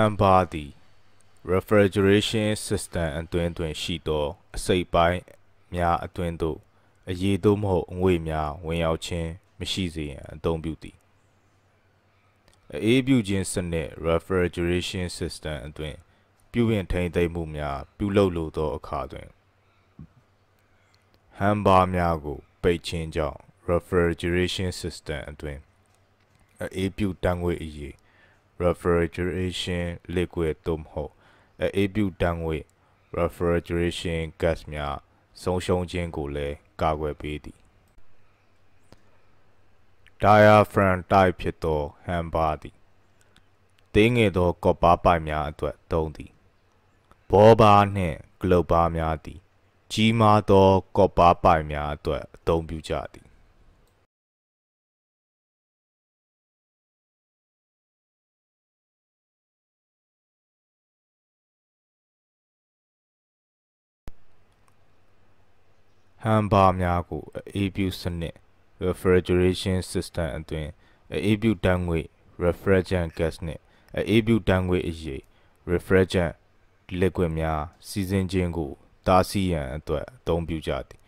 အမ်ဘာသည် refrigeration system အတွင်းတွင်ရှိသော အစိတ်ပိုင်းများအတွင်းသို့အရည်သို့မဟုတ်အငွေ့များဝင်ရောက်ခြင်းမရှိစေရန်အသုံးပြုသည်အေးပြုခြင်းစနစ် refrigeration system အတွင်းပြုပြင်ထိန်းသိမ်းမှုများပြုလုပ်လိုသောအခါတွင်ဟမ်ဘာများကိုပိတ်ခြင်းကြောင့် refrigeration system အတွင်းအေးပြုတန်းငွေအရေး refrigeration liquid သို့မဟုတ်အေးပြုတန်းငွေ refrigeration gas များဆုံးရှုံးခြင်းကိုလည်းကာကွယ်ပေးသည် diaphragm type ဖြစ်သောဟမ်ဘာသည်သေးငယ်သောကော့ပါပိုက်များအတွက်သုံးသည်ဘောဘာနှင့်ဂလုတ်ဘာများသည် ကြီးမားသောကော့ပါပိုက်များအတွက်အသုံးပြုကြသည် ဟမ်ဘာများကိုအေးပြုစနစ် refrigeration system အတွင်းအေးပြုတန်းငွေ refrigerant gas နှင့်အေးပြုတန်းငွေအရေး refrigerant liquid များစီစဉ်ခြင်းကိုတားဆီးရန်အတွက်အသုံးပြုကြသည်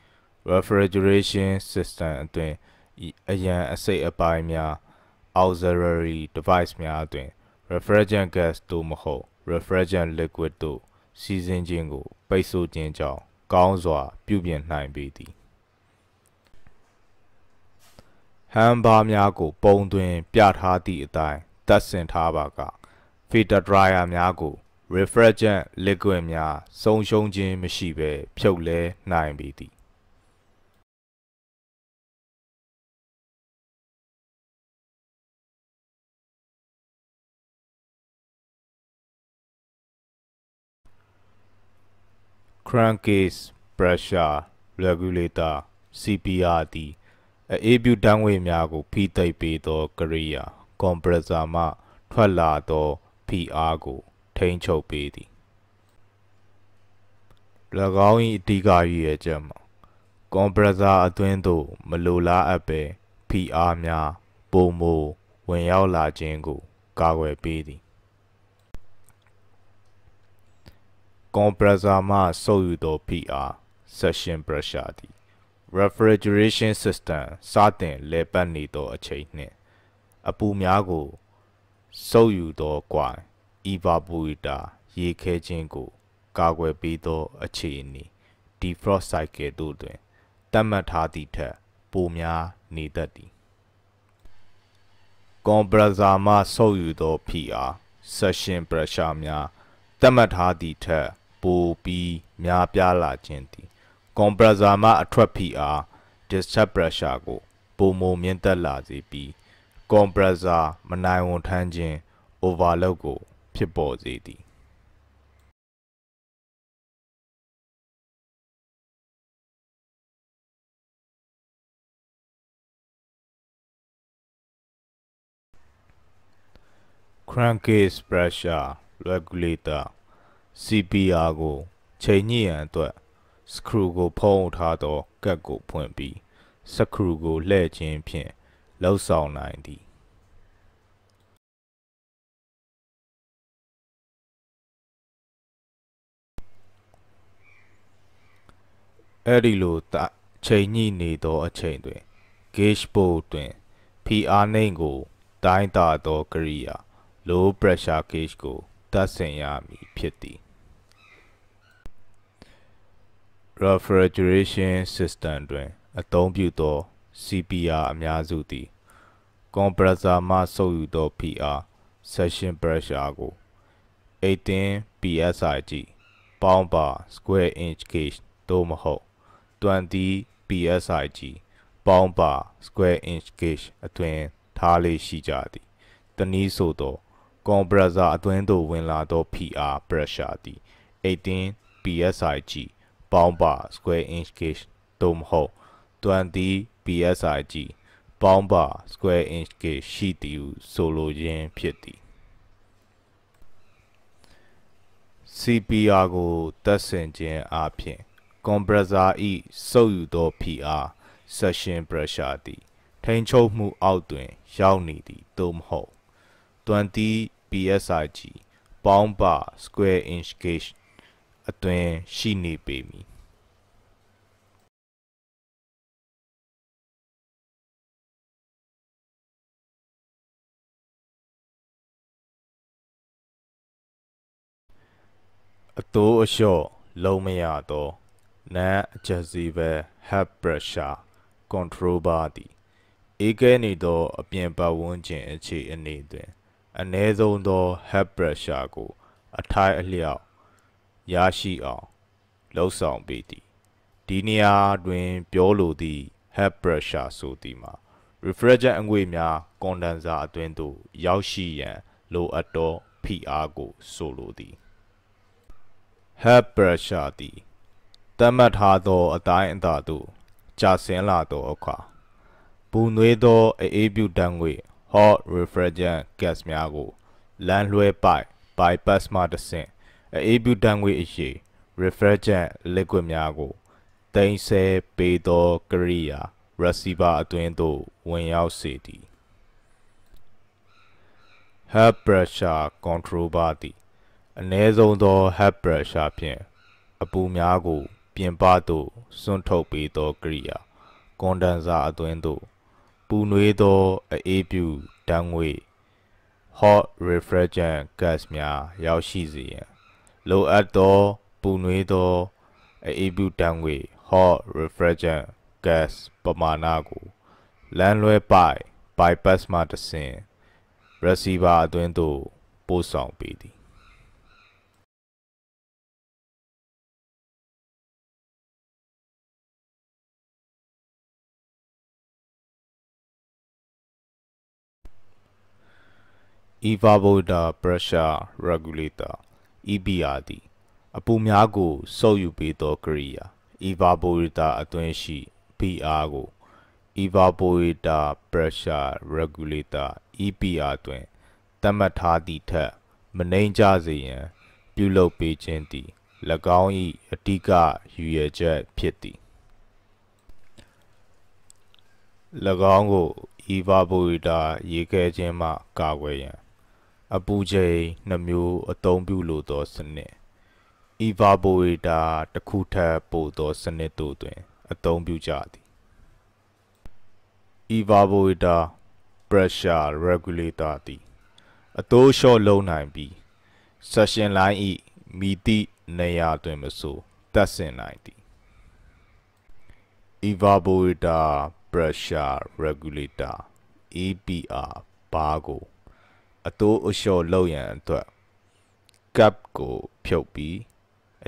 refrigeration system အတွင်းအရန်အစိတ်အပိုင်းများ auxiliary device များအတွင် refrigerant gas သို့မဟုတ် refrigerant liquid တို့စီစဉ်ခြင်းကိုပိတ်ဆို့ခြင်းကြောင့် ကောင်းစွာ ပြုပြင်နိုင်ပေသည်ဟမ်ဘာများကို ပုံသွင်းပြထားသည့်အတိုင်းတပ်ဆင်ထားပါက feeder dryer များကို refrigerant liquid များဆုံးရှုံးခြင်းမရှိဘဲဖြုတ်လဲနိုင်ပေသည် crankcase pressure regulator CPR သည်အေးပြုတန်းဝေးများကို ဖိသိပ်ပေးသောကရိယာ compressor မှ ထွက်လာသောဖိအားကို ထိန်းချုပ်ပေးသည်၎င်း၏အဓိကရည်ရွယ်ချက်မှာ compressor အတွင်းသို့ မလိုလားအပ်ပဲဖိအားများပုံမဝင်ရောက်လာခြင်းကို ကာကွယ်ပေးသည် compressor မှစုပ်ယူသောဖိအား suction pressure သည် refrigeration system စတင်လည်ပတ်နေသောအချိန်နှင့် အပူများကိုစုပ်ယူသောကွာ evaporator ရေခဲခြင်းကို ကာကွယ်ပေးသောအခြေအနေ defrost cycle တို့တွင်သတ်မှတ်ထားသည့်ထက် ပိုများနေတတ်သည် compressor မှစုပ်ယူသောဖိအား suction pressure များ သတ်မှတ်ထားသည့်ထက်ပိုပြီးများပြားလာခြင်းသည် compressor မှအထွက်ဖိအား discharge pressure ကိုပုံမမြင့်တက်လာစေပြီး compressor မနိုင်ဝန်ထမ်းခြင်း overload ကို ဖြစ်ပေါ်စေသည်။ crankcase pressure regulator CPR ကိုချိန်ညှိရန်အတွက်စခရူကိုဖုံးထားသောကတ်ကိုဖွင့်ပြီးစခရူကိုလှည့်ခြင်းဖြင့်လှုပ်ဆောင်နိုင်သည်အဲ့ဒီလိုချိန်ညှိနေသောအချိန်တွင် gauge board တွင်ဖိအားနှိမ်ကို တိုင်းတာသောကရိယာ low pressure gauge ကို တပ်ဆင်ရမည်ဖြစ်သည် refrigeration system တွင် အသုံးပြုသော CPR အများစုသည် compressor မှစုပ်ယူသောဖိအား suction pressure ကို18 psi ပေါင်းပါ square inch gauge သို့မဟုတ်20 psi ပေါင်းပါ square inch gauge အတွင်ထားလေရှိကြသည်တနည်းဆိုသော compressor အတွင်းသို့ဝင်လာသောဖိအား pressure သည်18 psi ပေါင်းပါ square inch gauge သို့မဟုတ်20 psi ပေါင်းပါ square inch gauge ရှိသည်ဟုဆိုလိုခြင်းဖြစ်သည် CPR ကိုတက်ဆင်ခြင်းအပြင် compressor ၏စုပ်ယူသောဖိအား suction pressure သည်ထိန်းချုပ်မှုအောက်တွင် ရောက်နေသည်သို့မဟုတ်20 psi ပေါင်းပါ square inch gauge အတွင်းရှိနေပေမည်အတိုးအလျှော့လုံးမရသော non adjustable head pressure control bar သည်အေးခဲနေသော အပြင်ပတ်ဝန်းကျင်အခြေအနေတွင် အ ਨੇ ဆုံးသော head pressure ကို အထိုက်အလျောက်ရရှိအောင်လှုပ်ဆောင်ပေးသည်ဒီနေရာတွင် ပြောလိုသည့် head pressure ဆိုသည်မှာ refrigerant အငွေ့များ condenser အတွင်းသို့ ရောက်ရှိရန် လိုအပ်သောဖိအားကို ဆိုလိုသည် head pressure သည်သတ်မှတ်ထားသော အတိုင်းအတာသို့ကျဆင်းလာသောအခါပူနွေးသောအေးပြုတန်းငွေ hot refrigerant gas များကိုလမ်းလွှဲပိုက် bypass မှတဆင့်အေးပြုတန်းငွေအရှိ refrigerant liquid များကိုတင်ဆဲပေးသောကရိယာ receiver အတွင်းသို့ဝင်ရောက်စေသည် head pressure control bar သည်အ ਨੇ ဆုံးသော head pressure ဖြင့်အပူများကို ပြင်ပသို့စွန့်ထုတ်ပေးသောကရိယာ condenser အတွင်းသို့ ပူနွေးသောအေးပြုဓာတ်ငွေ hot refrigerant gas များရောက်ရှိစေရန်လိုအပ်သောပူနွေးသောအေးပြုဓာတ်ငွေ hot refrigerant gas ပမာဏကိုလမ်းလွှဲပိုက် bypass မှတဆင့် receiver အတွင်းသို့ပို့ဆောင်ပေးသည် evaporator pressure regulator EPR သည်အပူများကိုစုပ်ယူပေးသောကရိယာ evaporator အတွင်းရှိ PR ကို evaporator pressure regulator EPR တွင်သတ်မှတ်ထားသည့်ထက်မနှိမ်ကျစေရန် ပြုလုပ်ပေးခြင်းသည်၎င်း၏အဓိကရည်ရွယ်ချက်ဖြစ်သည်၎င်းကို evaporator ရေခဲခြင်းမှကာကွယ်ရန် အပူချိန်နှမျိုးအသုံးပြုလိုသောစနစ် evaporator တစ်ခုထက်ပိုသောစနစ်တို့တွင် အသုံးပြုကြသည် evaporator pressure regulator သည်အတိုးလျှော့လုံးနိုင်ပြီး section line ၏မိသည့်နေရာတွင်မဆိုတက်ဆင်နိုင်သည် evaporator pressure regulator EPR ဘာကို အတိုးအလျှော့လုပ်ရန်အတွက် cap ကိုဖြုတ်ပြီး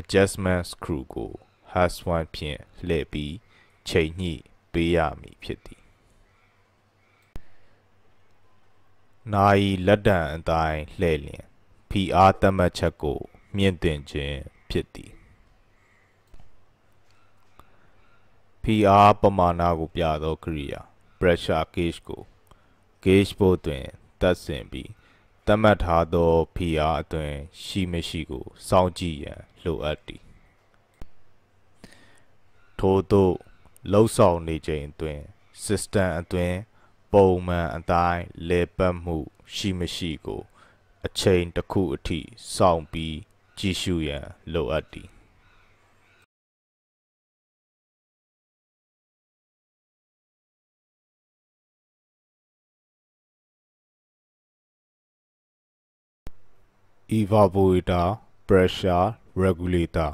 adjustment screw ကို has1 ဖြင့်လှည့်ပြီးချိန်ညှိပေးရမည်ဖြစ်သည်နိုင်လက်တံအတိုင်းလှည့်လျင်ဖိအားသတ်မှတ်ချက်ကို မြင့်တင်ခြင်းဖြစ်သည်ဖိအားပမာဏကိုပြသောကရိယာ pressure gauge ကို gauge ဘို့တွင်တက်ဆင်ပြီးသ တ်မှတ်ထားသောဖိအားအတွင်းရှိမရှိကိုစောင့်ကြည့်ရန်လိုအပ်သည်ထို့သို့လှုပ်ဆောင်နေချိန်အတွင်း system အတွင်းပုံမှန်အတိုင်းလေပတ်မှု ရှိမရှိကို အချိန်တစ်ခုအထိစောင့်ပြီးကြည့်ရှုရန်လိုအပ်သည် evaporator pressure regulator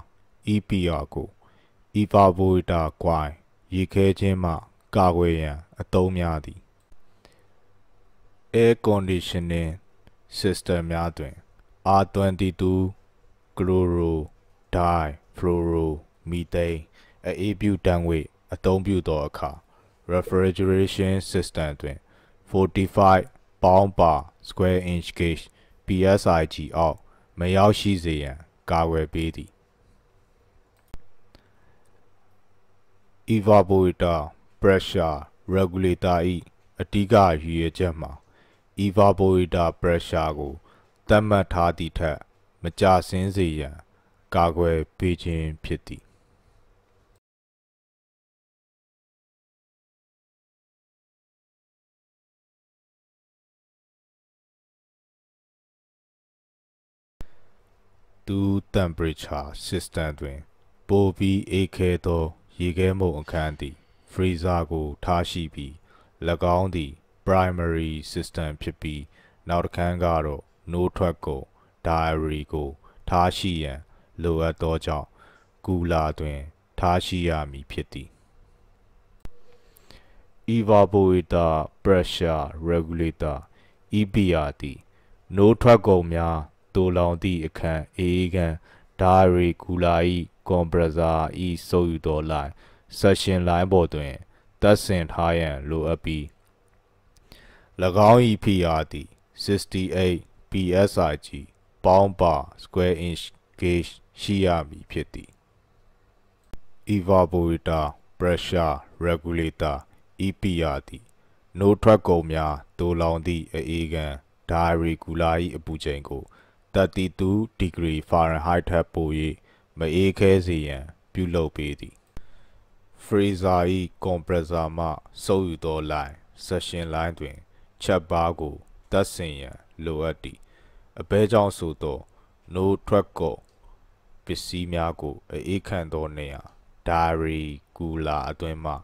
EPR ကို evaporator ကွိုင်းရေခဲခြင်းမှကာကွယ်ရန်အသုံးများသည် air conditioning system များတွင် R22 chloro di fluoro methane အေးပြုတန်းဝိတ်အသုံးပြုသောအခါ refrigeration system တွင်45ပေါင်းပါ square inch gauge PSIG အောက်မရောက်ရှိစေရန်ကာကွယ်ပေးသည် evaporator pressure regulator ၏အဓိကရည်ရွယ်ချက်မှာ evaporator pressure ကိုသတ်မှတ်ထားသည့်ထက် မကျဆင်းစေရန်ကာကွယ်ပေးခြင်းဖြစ်သည် သူ temperature system တွင်ပိုပြီးအေးခဲသော ရေခဲမှုန်အခန်းသည် freezer ကိုထားရှိပြီး၎င်းသည် primary system ဖြစ်ပြီးနောက်တစ်ခန်းကတော့ no ထွက်ကုန် diary ကို ထားရှိရန် လိုအပ်သောကြောင့်ကူလာတွင် ထားရှိရမည်ဖြစ်သည် evaporator pressure regulator EPR သည်နိုးထွက်ကုန်များ တူလောင်သည့်အခန်းအေးခန်းဓာရီကူလာ၏ကွန်ပရက်ဆာ၏ဆိုယူသောလိုင်းဆက်ရှင်လိုင်းပေါ်တွင်တပ်ဆင်ထားရန်လိုအပ်ပြီး၎င်း၏ PR သည်68 PSIG ပေါင်းပါ square inch gauge ရှိရမည်ဖြစ်သည် evaporator pressure regulator EPR သည်နိုးထွက်ကုန်များတိုးလောင်သည့်အေးကန်ဒါရီကူလာ၏အပူချိန်ကို 32ဒီဂရီဖာရင်ဟိုက်ထက်ပို၍မအေးခဲစေရန် ပြုလုပ်ပေးသည်ဖရီဇာ၏ကွန်ပရက်ဆာမှစုပ်ယူသောလိုင်းဆက်ရှင်လိုင်းတွင် ချက်ပါးကိုတပ်ဆင်ရန်လိုအပ်သည်အဘဲကြောင့်ဆိုသောနိုးထွက်ကုန်ပစ္စည်းများကိုအေးခန့်သောနေရာဒါရီကူလာအတွင်းမှ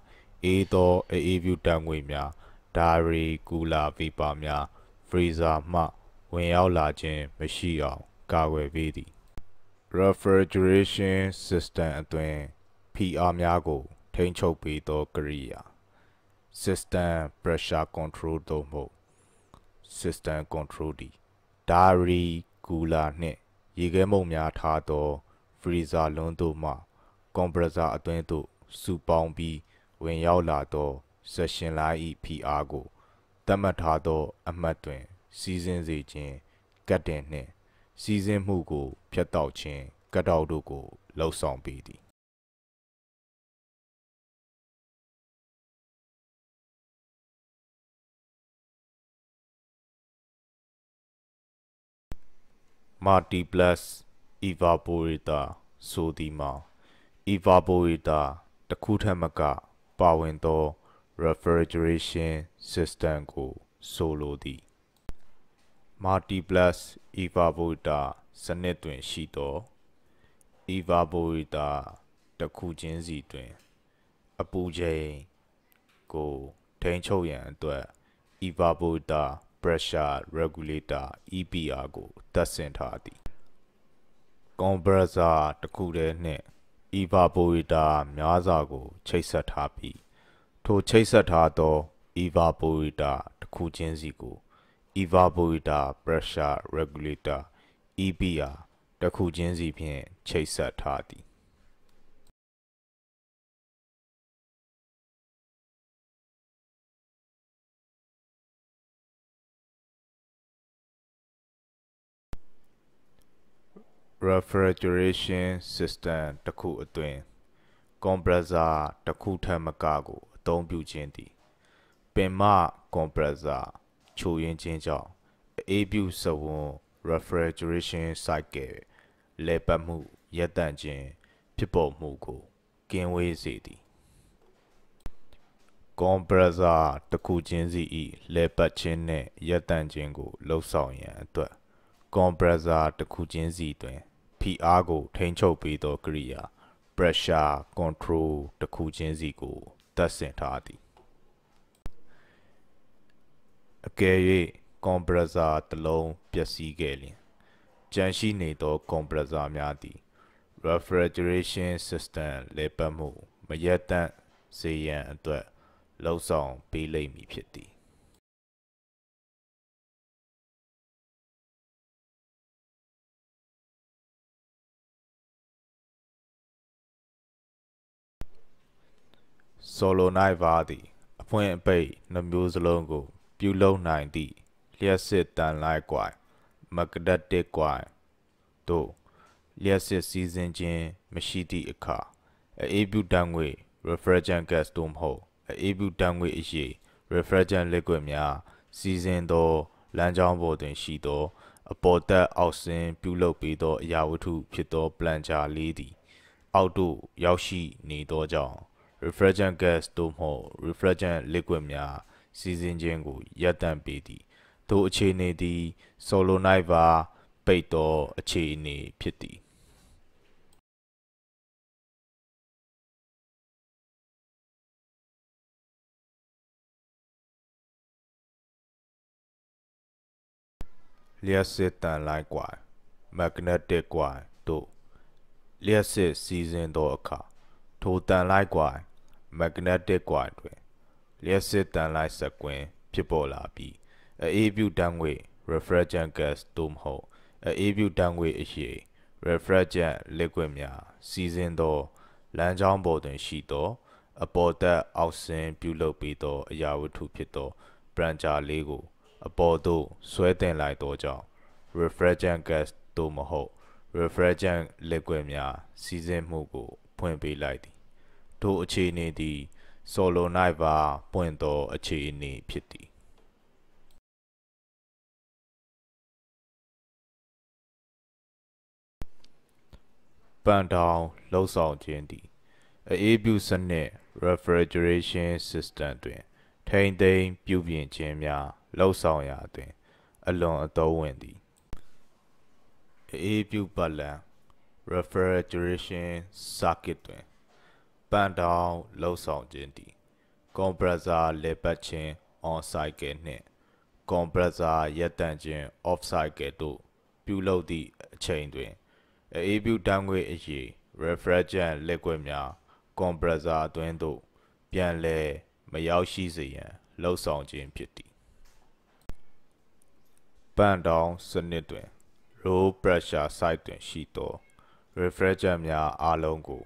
အေးသောအေးဖြူတံငွေများဒါရီကူလာဗီပါများဖရီဇာမှ ဝင်ရောက်လာခြင်းမရှိအောင်ကာကွယ်ပေးသည် refrigeration system အတွင်း PR များကို ထိန်းချုပ်ပေးသောကိရိယာ system pressure control သို့မဟုတ် system control သည်ဒါရီကူလာနှင့်ရေခဲမုန်များထားသော freezer လွန်းတို့မှ compressor အတွင်းသို့စုပေါင်းပြီးဝင်ရောက်လာသော session လိုင်း၏ PR ကိုသတ်မှတ်ထားသော အမှတ်တွင် စီစဉ်စေခြင်းကတ်တင်နှင့်စီစဉ်မှုကိုဖျက်တောက်ခြင်းကတ်တောက်တို့ကိုလှုပ်ဆောင်ပေးသည်မာတီပလတ် evaporator ဆိုသည်မှာ evaporator တစ်ခုထက်မက ပါဝင်သော refrigeration system ကိုဆိုလိုသည် multiplex evaporator စနစ်တွင်ရှိသော evaporator တစ်ခုချင်းစီတွင် အပူချိန်ကိုထိန်းချုပ်ရန်အတွက် evaporator pressure regulator EPR ကိုတပ်ဆင်ထားသည် compressor တစ်ခုတည်းနှင့် evaporator များစွာကို ချိတ်ဆက်ထားပြီးထိုချိတ်ဆက်ထားသော evaporator တစ်ခုချင်းစီကို evaporator pressure regulator EPR တစ်ခုချင်းစီဖြင့်ချိတ်ဆက်ထားသည် refrigeration system တစ်ခုအတွင်း compressor တစ်ခုထက်မကကို အသုံးပြုခြင်းသည် ပင်မ compressor ချို့ယွင်းခြင်းကြောင့်အေးပြုစဝန်း refrigeration cycle လဲပတ်မှုရပ်တန့်ခြင်းဖြစ်ပေါ်မှုကိုကင်းဝေးစေသည် compressor တစ်ခုချင်းစီ၏လဲပတ်ခြင်းနှင့်ရပ်တန့်ခြင်းကိုလှုပ်ဆောင်ရန်အတွက် compressor တစ်ခုချင်းစီတွင်ဖိအားကို ထိန်းချုပ်ပေးသောကိရိယာ pressure control တစ်ခုချင်းစီကိုတပ်ဆင်ထားသည် အကယ်၍ compressor တစ်လုံးပျက်စီးခဲ့လျှင်ကြန့်ရှိနေသော compressor များသည် refrigeration system လေပတ်မှုမရက်တန့်စေရန်အတွက်လှုံ့ဆော်ပေးလိမ့်မည်ဖြစ်သည်ဆိုလိုနိုင်ပါသည်အဖွင့်အပိတ်နှမျိုးစလုံးကို ပြုလုပ်နိုင်သည့်လျှက်စစ်တန်လိုက်ကွိုင်မဂနက်တစ်ကွိုင်တို့လျှက်စစ်စီးဆင်းခြင်းမရှိသည့်အခါအေးပြုတန်ငွေ refrigerant gas တို့မဟုတ်အေးပြုတန်ငွေအရေး refrigerant liquid များစီးဆင်းသောလမ်းကြောင်းပေါ်တွင်ရှိသော အပေါ်တက်အောက်ဆင်းပြုလုပ်ပေးသောအရာဝတ္ထုဖြစ်သောပလန်ချာလေးသည် အောက်သို့ရောက်ရှိနေသောကြောင့် refrigerant gas သို့မဟုတ် refrigerant liquid များ စီးဆင်းခြင်းကိုရပ်တန့်ပေးသည်ထိုအခြေအနေသည် solenoid ပါပိတ်သောအခြေအနေဖြစ်သည်လျှက်စစ်တန်လိုက်ကွာ magnetic ကွာတို့လျှက်စစ်စီးဆင်းသောအခါထိုတန်လိုက်ကွာ magnetic ကွာတွင် လျှက်စစ်တန်လိုက်စက်ကွင်းဖြစ်ပေါ်လာပြီးအေးပြုတန်းငွေ refrigerant gas သို့မဟုတ်အေးပြုတန်းငွေအရှိ refrigerant liquid များစီးဆင်းသောလမ်းကြောင်းပေါ်တွင်ရှိသော အပေါ်သက်အောက်ဆင်းပြုလုပ်ပေးသော အရာဝတ္ထုဖြစ်သော brancher လေးကို အပေါ်သို့ဆွဲတင်လိုက်သောကြောင့် refrigerant gas သို့မဟုတ် refrigerant liquid များစီးဆင်းမှုကိုဖွင့်ပေးလိုက်သည်ထိုအခြေအနေသည် solenoid ပါပွင့်သောအခြေအနေဖြစ်သည်ပန်တောင်လှုပ်ဆောင်ခြင်းသည်အေးပြုစနစ် refrigeration system တွင် ထိမ့်သိမ်းပြုပြင်ခြင်းများလှုပ်ဆောင်ရာတွင် အလွန်အသုံးဝင်သည်အေးပြုပတ်လံ refrigeration circuit တွင် ပန်တောင်လှုပ်ဆောင်ခြင်းသည် compressor လေပတ်ခြင်း on cycle နှင့် compressor ရပ်တန့်ခြင်း off cycle တို့ပြုလုပ်သည့်အချိန်တွင်အေးပြုတန်းငွေအရေး refrigerant liquid များ compressor အတွင်းသို့ပြန်လည်မရောက်ရှိစေရန်လှုံ့ဆော်ခြင်းဖြစ်သည်ပန့်တောင်စနစ်တွင် low pressure site တွင်ရှိသော refrigerant များအားလုံးကို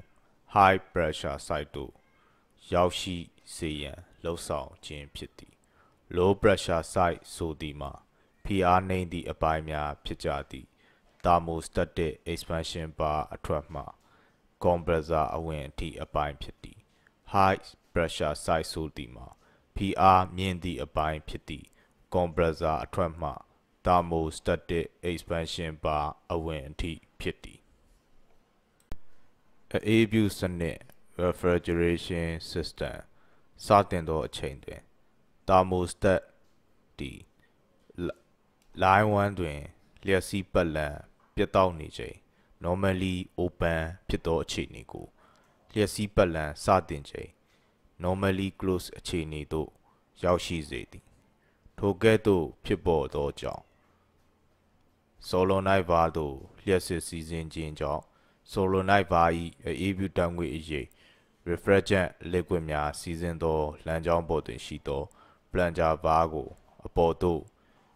high pressure site သို့ရောက်ရှိစေရန်လှုံ့ဆော်ခြင်းဖြစ်သည် low pressure site ဆိုသည်မှာဖိအားနှိမ်သည့်အပိုင်းများဖြစ်ကြသည် thermostatic expansion bar အထွက်မှ compressor အဝင်အထိအပိုင်းဖြစ်သည် high pressure site ဆိုသည်မှာဖိအားမြင့်သည့်အပိုင်းဖြစ်သည့် compressor အထွက်မှ thermostatic expansion bar အဝင်အထိဖြစ်သည် အေးပြုစနစ် refrigeration system စတင်သောအချိန်တွင် thermostat သည် line 1တွင်လျှက်စီးပတ်လည်ပြတ်တောက်နေချိန် normally open ဖြစ်သောအခြေအနေကိုလျှက်စီးပတ်လည်စတင်ချိန် normally close အခြေအနေသို့ရောက်ရှိစေသည်ထိုကဲ့သို့ဖြစ်ပေါ်သောကြောင့် solenoid valve သို့လျှက်စစ်စီးဆင်းခြင်းကြောင့် solenoid valve ၏အေးပြုတန်းငွေအရေး refrigerant liquid များစီးဆင်းသောလမ်းကြောင်းပေါ်တွင်ရှိသော plunger valve ကိုအပေါ်သို့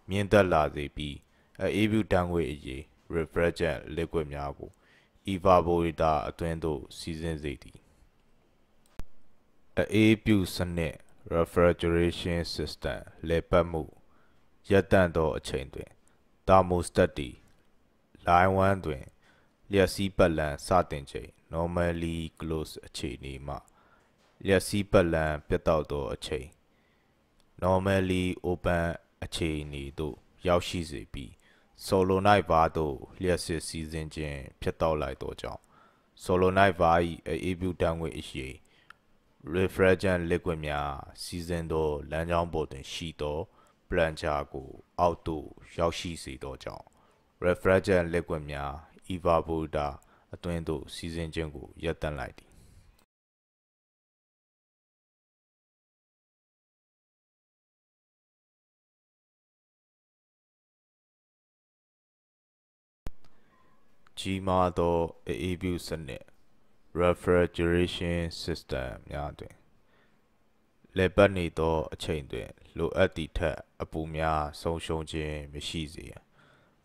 မြင့်တက်လာစေပြီးအေးပြုတန်းငွေအရေး refrigerant liquid များကို evaporator အတွင်းသို့စီးဆင်းစေသည်အေးပြုစနစ် refrigeration system လေပတ်မှုရပ်တန့်သောအချိန်တွင် thermostat သည် line 1တွင် လျှက်စီးပတ်လံစတင်ချိန် normally close အခြေအနေမှလျှက်စီးပတ်လံပြတ်တောက်သောအချိန် normally open အခြေအနေသို့ရောက်ရှိစေပြီး solenoid valve သို့လျှက်စစ်စီးဆင်းခြင်းဖြစ်တောက်လိုက်သောကြောင့် solenoid valve ၏အေးပြုတန်းငွေအရေး refrigerant liquid များစီးဆင်းသောလမ်းကြောင်းပေါ်တွင်ရှိသော plunger ကို အောက်သို့ရောက်ရှိစေသောကြောင့် refrigerant liquid များ evaporator အတွင်းသို့စီးဆင်းခြင်းကိုရပ်တန့်လိုက်သည်ကြီးမားသောအေးပြုစနစ် refrigeration system များတွင်လေပတ်နေသောအချိန်တွင် လိုအပ်သည့်ထက်အပူများဆုံးရှုံးခြင်းမရှိစေရန်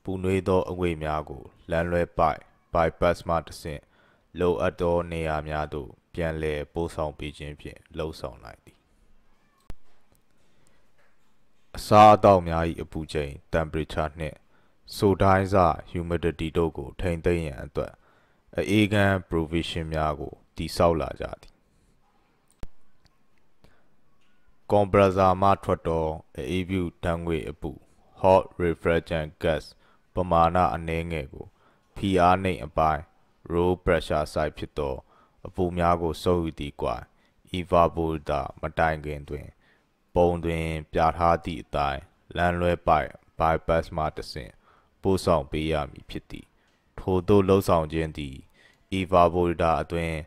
ပူနွေးသောအငွေ့များကိုလမ်းလွဲပိုက် bypass မှတဆင့်လိုအပ်သောနေရာများသို့ပြန်လည်ပို့ဆောင်ပေးခြင်းဖြင့်လှုံ့ဆော်နိုင်သည်အစားအသောက်များ၏အပူချိန် temperature နှင့်ဆိုတိုင်းစ humidity တို့ကို ထိန်းသိမ်းရန်အတွက်အေးကန်း provision များကိုတည်ဆောက်လာကြသည် compressor မှထွက်သောအေးပြုဓာတ်ငွေ့အပူ hot refrigerant gas ပမာဏအနည်းငယ်ကိုဖိအားနှိမ်အပိုင်း low pressure site ဖြစ်သောအပူများကိုစုပ်ယူသည်ကွာ evaporator မတိုင်ခင်တွင် ပုံတွင် ပြထားသည့်အတိုင်းလမ်းလွဲပိုက် bypass မှတဆင့်ပပို့ဆောင်ပေးရမည်ဖြစ်သည်ထို့သောလှုပ်ဆောင်ခြင်းသည် evaporator အတွင်း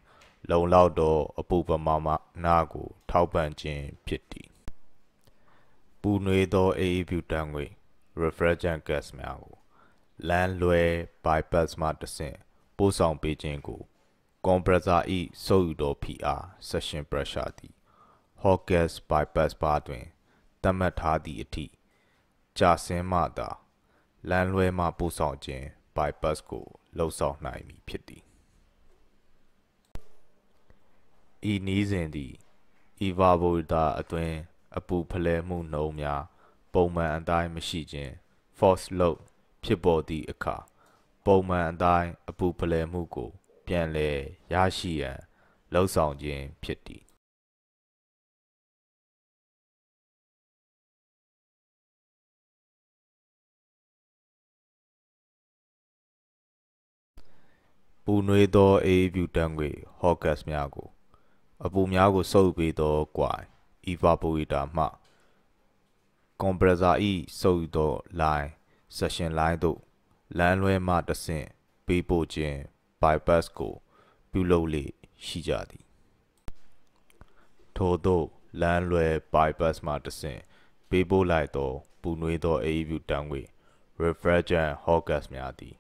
လုံလောက်သောအပူပမာဏနာကို ထောက်ပံ့ခြင်းဖြစ်သည်ပူနွေးသောအေးအေးပြူတန်းငွေ refrigerant gas များကို လမ်းလွဲ bypass မှတဆင့်ပို့ဆောင်ပေးခြင်းကို compressor ၏စုပ်ယူသောဖိအား suction pressure သည် hot gas bypass bar တွင်သတ်မှတ်ထားသည့်အထိကြာဆင်းမှသာလမ်းလွဲမှပို့ဆောင်ခြင်း bypass ကိုလှုပ်ဆောင်နိုင်မည်ဖြစ်သည်ဤနည်းစဉ်သည် evaporator အတွင်းအပူဖလှယ်မှုနှုန်းများ ပုံမှန်အတိုင်းမရှိခြင်း force load ဖြစ်ပေါ်သည့်အခါပုံမှန်အတိုင်းအပူဖလှယ်မှုကို ပြန်လည်ရရှိရန်လှုံ့ဆော်ခြင်းဖြစ်သည်ပူနွေးသောအေးပြူတန်းငွေ hot gas များကို အပူများကိုစုပ်ပေးသောကွာ evaporator မှ compressor ၏စုပ်ယူသော line section line သို့လမ်းလွဲမှတဆင့်ပေးပို့ခြင်း bypass ကို ပြုလုပ်လေ့ရှိကြသည်ထို့သောလမ်းလွဲ bypass မှတဆင့်ပေးပို့လိုက်သောပူနွေးသောအေးပြူတန်းငွေ refrigerant hot gas များသည်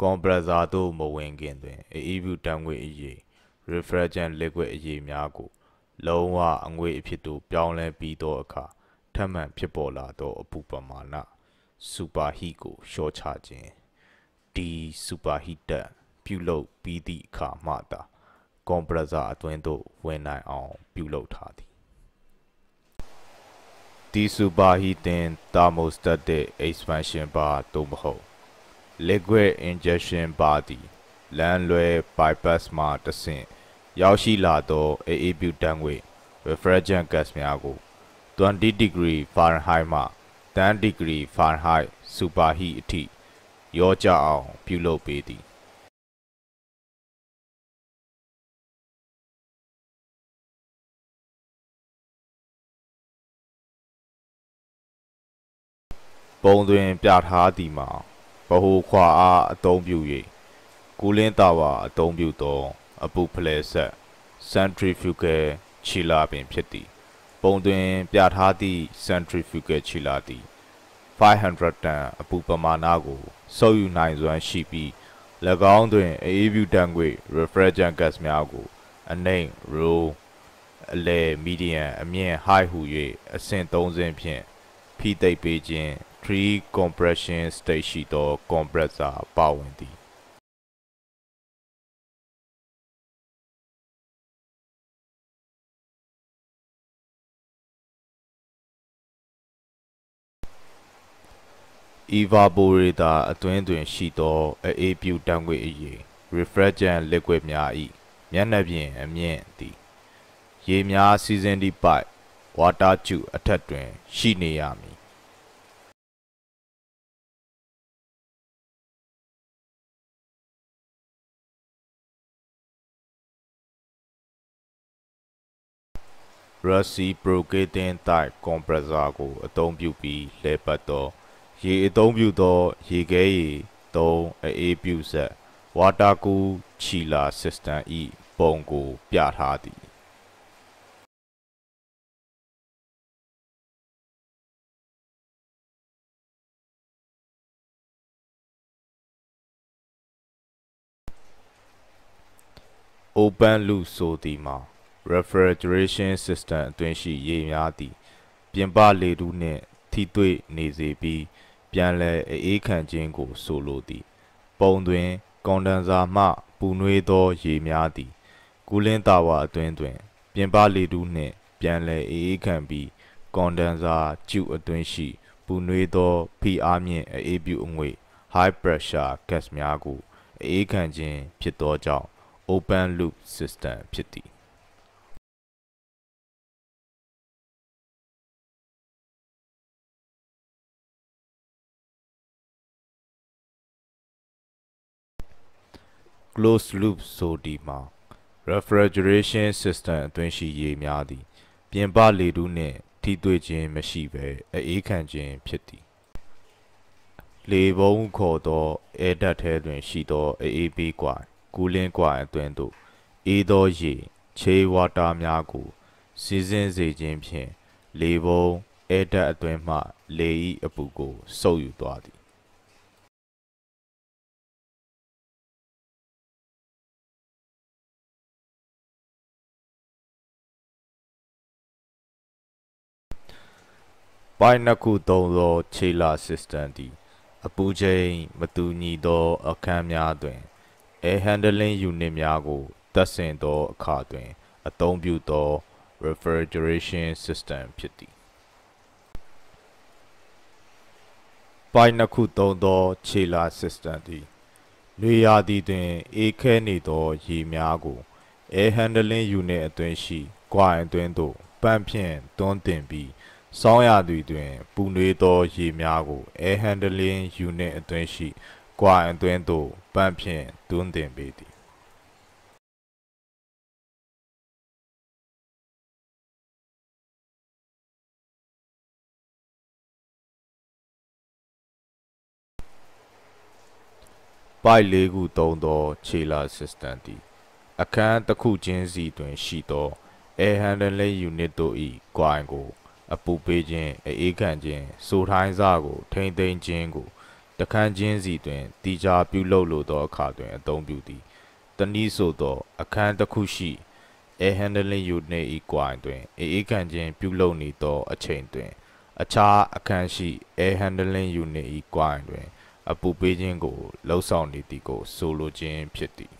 compressor သို့မဝင်ခင်တွင်အေးပြူတန်းငွေအရေး refrigerant liquid အရည်များကို လုံးဝအငွေအဖြစ်သို့ပြောင်းလဲပြီးသောအခါထပ်မံဖြစ်ပေါ်လာသောအပူပမာဏ superheat ကိုလျှော့ချခြင်းဒီ superheat တက်ပြုလုပ်ပြီးသည့်အခါမှသာ compressor အတွင်းသို့ဝင်နိုင်အောင်ပြုလုပ်ထားသည်ဒီ superheating thermostatic expansion bar သို့မဟုတ် liquid injection bar သည်လမ်းလွဲ bypass မှတဆင့်ရောက်ရှိလာသောအေးအေးပြူတန်းငွေ refrigerant gas များကို20 degree Fahrenheit မှ 10 degree Fahrenheit superheat အထိရောကြအောင်ပြုလုပ်ပေးသည်ပုံတွင်ပြထားသည်မှာဗဟိုခွာအားအသုံးပြု၍ကူလင်းတာဝါအသုံးပြုသော အပူဖလှယ်ဆက် centrifugal chiller ပင်ဖြစ်သည် ပုံတွင်ပြထားသည့် centrifugal chiller သည်500တန်အပူပမာဏကိုစုပ်ယူနိုင်စွမ်းရှိပြီး၎င်းတွင်အေးပြူတန်ခွေ refrigerant gas များကို အနှိမ် low အလဲ medium အမြင့် high ဟု၍အဆင့်၃ဆင့်ဖြင့်ဖိသိပ်ပေးခြင်း3 compression stage ရှိသော compressor ပါဝင်သည် evaporator အတွင်းတွင်ရှိသောအေးပြူတန်းငွေအရည် refrigerant liquid များ၏မျက်နှာပြင်အမြင့်သည်ရေများစီးဆင်းသည့်ပိုက် water tube အထက်တွင် ရှိနေရမည် reciprocating type compressor ကို အသုံးပြုပြီးလှည့်ပတ်သော ရေအသုံးပြုသော ရေခဲရည်သုံးအေးပြုဆက် water cool chiller system ၏ပုံကိုပြထားသည် open loop ဆိုသည်မှာ refrigeration system အတွင်းရှိရေများသည် ပြင်ပလေထုနှင့်ထိတွေ့နေစေပြီး ပြန်လည်အေးခံခြင်းကိုဆိုလိုသည် ပုံတွင်ကွန်ဒန်ဆာမှပူနွေးသောရေများသည်ကူးလင်းတာဝါအတွင်းတွင် ပြင်ပလေထုနှင့် ပြန်လည်အေးခံပြီးကွန်ဒန်ဆာကျုအတွင်းရှိ ပူနွေးသောဖိအားမြင့်အေးပြူအငွေ high pressure gas များကိုအေးခံခြင်းဖြစ်သောကြောင့် open loop system ဖြစ်သည် closed loop ဆိုဒီမှာ refrigeration system အတွင်းရှိရေများသည် ပြင်ပလေထုနှင့်ထိတွေ့ခြင်းမရှိဘဲအေးခံခြင်းဖြစ်သည်လေဘုံခေါ်သောအဲဓာတ်ထဲတွင်ရှိသောအေးအေးပေးကွာကူးလင်းကွာအတွင်းသို့အေးသောရေခြေဝါတာများကိုစီစဉ်စေခြင်းဖြင့်လေဘုံအဲဓာတ်အတွင်းမှလေဤအပူကိုစုပ်ယူသွားသည် ပိုင်းနှစ်ခုသုံးသောခြေလာ system သည်အပူချိန်မတူညီသော အခန်းများတွင် air handling unit များကိုတပ်ဆင်သောအခါတွင် အသုံးပြုသော refrigeration system ဖြစ်သည်ပိုင်းနှစ်ခုသုံးသောခြေလာ system သည်နေရာသည်တွင်အေးခဲနေသောရေများကို air handling unit အတွင်းရှိ ကွာအတွင်းသို့ပန့်ဖြင့်တွန်းတင်ပြီး စောင်းရသည်တွင် ပူနွေးသောရေများကို air handling unit အတွင်းရှိ ကွာအတွင်းသို့ပန့်ဖြင့်တွန်းတင်ပေသည်ပိုက်လေးခုသုံးသောခြေလာ system သည်အခန်းတစ်ခုချင်းစီတွင်ရှိသော air handling unit တို့၏ကွာကို အပူပေးခြင်းအေးခံခြင်းစိုးထိုင်းစားကို ထိမ့်သိမ်းခြင်းကိုတခန်းချင်းစီတွင်တီချာပြုလုပ်လိုသောအခါတွင်အသုံးပြုသည်တနည်းဆိုသော အခန်းတစ်ခုရှိ air handling unit ၏ကွာတွင်အေးခံခြင်းပြုလုပ်နေသောအချိန်တွင် အခြားအခန်းရှိ air handling unit ၏ကွာတွင် အပူပေးခြင်းကိုလှုပ်ဆောင်နေသည်ကို ဆိုလိုခြင်းဖြစ်သည်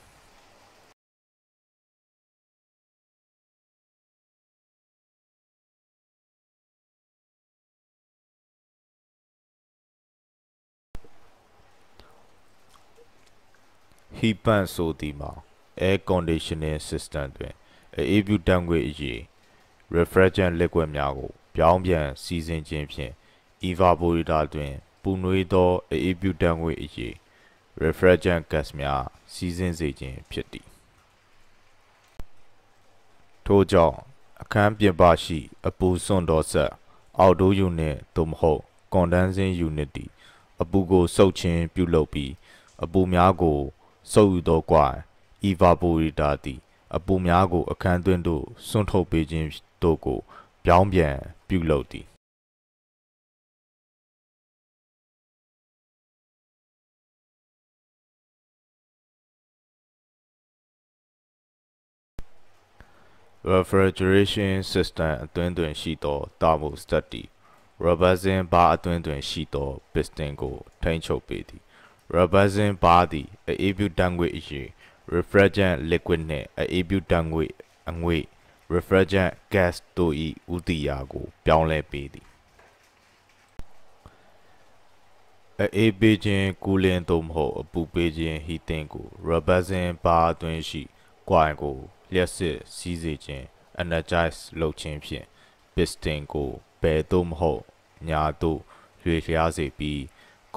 ဟီပန့်ဆိုသည်မှာ air conditioning system တွင်အေးပြုတံငွေအရေ refrigerant liquid များကို ပြောင်းပြန်စီစဉ်ခြင်းဖြင့် evaporator တွင် ပူနွေးသောအေးပြုတံငွေအရေ refrigerant gas များစီစဉ်စေခြင်းဖြစ်သည်ထို့ကြောင့်အခန်းပြင်ပရှိ အပူစွန့်သောဆက်အောက်ဒိုးယူနစ်သို့မဟုတ် condensing unit သည်အပူကိုစုပ်ခြင်းပြုလုပ်ပြီးအပူများကို စုပ်ယူသောကွာ evaporator သည်အပူများကို အခန်းတွင်းသို့စွန့်ထုတ်ပေးခြင်းတို့ကို ပြောင်းပြန်ပြုလုပ်သည် refrigeration system အတွင်းတွင်ရှိသော thermostat သည် Robertson bar အတွင်းတွင်ရှိသော piston ကိုထိန်းချုပ်ပေးသည် Robertson bar သည်အေးပြုတံငွေအရေ refrigerant liquid နှင့်အေးပြုတံငွေအငွေ့ refrigerant gas တို့၏ဥတီယာကို ပြောင်းလဲပေးသည်အေးပေးခြင်းကူးလင်းသို့မဟုတ်အပူပေးခြင်း heating ကို Robertson bar အတွင်းရှိကွိုင်ကိုလျှက်စစ်စီးစေခြင်း energize လုပ်ခြင်းဖြင့် piston ကိုဘယ်သို့မဟုတ်ညာသို့ရွေ့လျားစေပြီး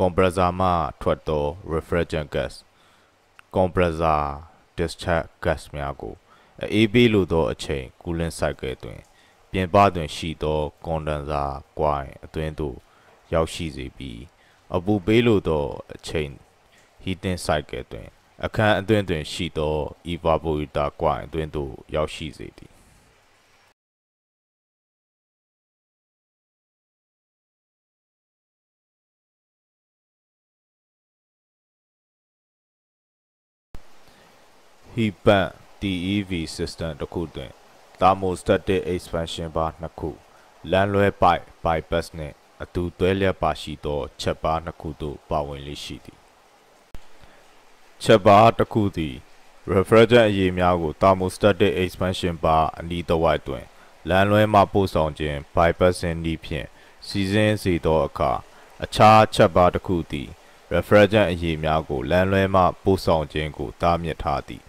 compressor မှထွက်သော refrigerant gas compressor discharge gas များကိုအေးပေးလိုသောအချိန် cooling cycle တွင် ပြင်ပတွင်ရှိသော condenser ကွိုင်အတွင်းသို့ရောက်ရှိစေပြီးအပူပေးလိုသောအချိန် heating cycle တွင် အခန်းအတွင်းတွင်ရှိသော evaporator ကွိုင်အတွင်းသို့ရောက်ရှိစေသည် ဟီပန့် TEV system တစ်ခုတွင် thermostatic expansion bar နှစ်ခုလမ်းလွဲပိုက် bypass နှင့်အတူတွဲလျက်ပါရှိသော ချက်ပါနှစ်ခုတို့ပါဝင်လေးရှိသည်ချက်ပါတစ်ခုသည် refrigerant အရည်များကို thermostatic expansion bar အနီးတစ်ဝိုက်တွင်လမ်းလွဲမှပို့ဆောင်ခြင်း bypassing နည်းဖြင့်စီစဉ်စေသောအခါအခြားချက်ပါတစ်ခုသည် refrigerant အရည်များကိုလမ်းလွဲမှပို့ဆောင်ခြင်းကိုတားမြစ်ထားသည်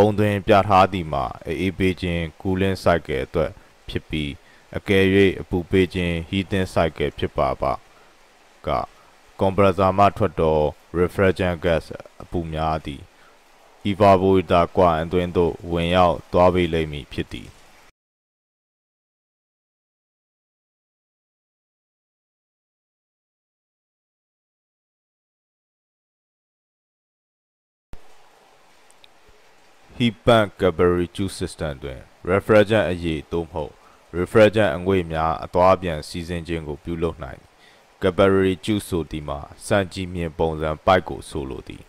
ပုံတွင်ပြထားသည်မှာအေးပေးခြင်း cooling cycle အတွက်ဖြစ်ပြီးအကယ်၍အပူပေးခြင်း heating cycle ဖြစ်ပါပါက compressor မှထွက်သော refrigerant gas အပူများသည် evaporator ကွာအတွင်းသို့ဝင်ရောက်သွားပေလိမ့်မည်ဖြစ်သည် heat pump capillary juice system တွင် refrigerant အရည်သို့မဟုတ် refrigerant အငွေ့များအသွားအပြန်စီးဆင်းခြင်းကိုပြုလုပ်နိုင်သည် capillary juice ဆိုသည်မှာစံကြည်မြင်ပုံစံပိုက်ကိုဆိုလိုသည်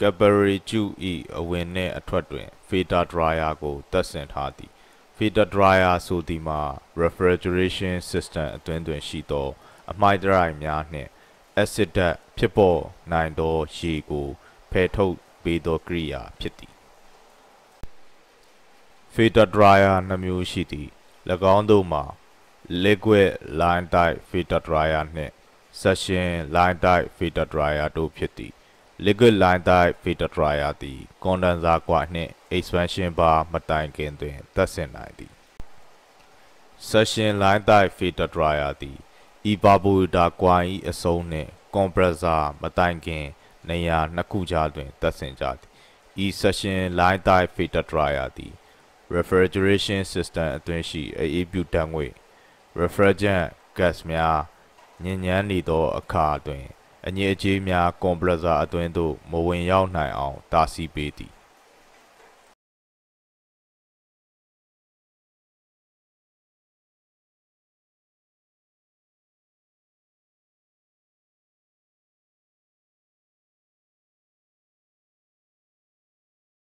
capillary juice ၏အဝင်နှင့်အထွက်တွင် filter dryer ကိုတပ်ဆင်ထားသည် filter dryer ဆိုသည်မှာ refrigeration system အတွင်းတွင်ရှိသော အမှိုက်ဒရိုက်များနှင့် acid ဓာတ်ဖြစ်ပေါ်နိုင်သောရေကိုဖယ်ထုတ် ပေးသောကိရိယာဖြစ်သည် filter dryer နှမျိုးရှိသည်၎င်းတို့မှာ liquid line type filter dryer နှင့် suction line type filter dryer တို့ဖြစ်သည် liquid line type filter dryer သည် condenser ကွာနှင့် expansion bar မတိုင်ခင်တွင်သက်ဆင်နိုင်သည် suction line type filter dryer သည် evaporator ကွာ၏အစုံနှင့် compressor မတိုင်ခင် နေရာနှစ်ခုကြားတွင်သက်ဆင်ကြသည်ဤ suction line type filter dryer သည် refrigeration system အတွင်းရှိအအေးပြုဓာတ်ငွေ့ refrigerant gas များညဉ့်ညမ်းနေသောအခါတွင်အညစ်အကြေးများ compressor အတွင်းသို့မဝင်ရောက်နိုင်အောင်တားဆီးပေးသည်